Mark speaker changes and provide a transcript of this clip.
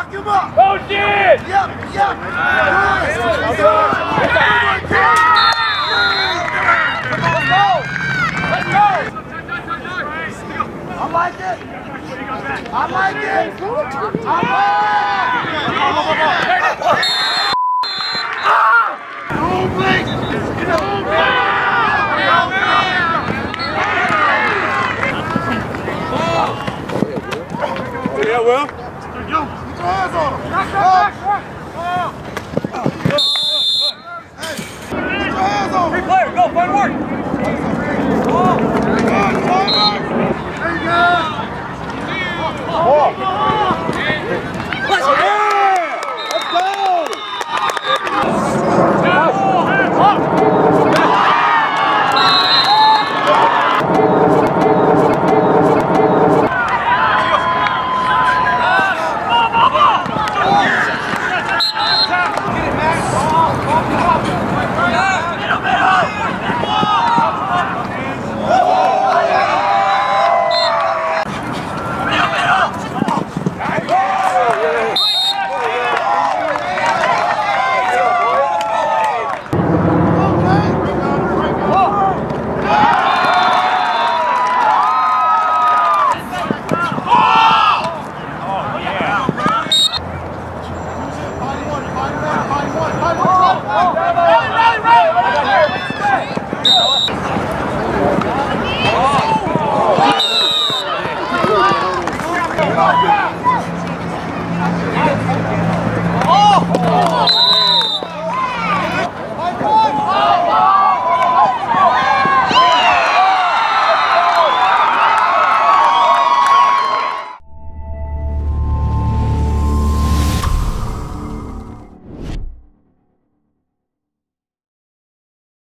Speaker 1: Lock him up.
Speaker 2: Oh shit!
Speaker 1: Yep, yep. Good. I like it. I like it. I like it. Don't Hey.
Speaker 2: Player, go, find work.
Speaker 1: Good, Tyler. There you go.
Speaker 2: Oh,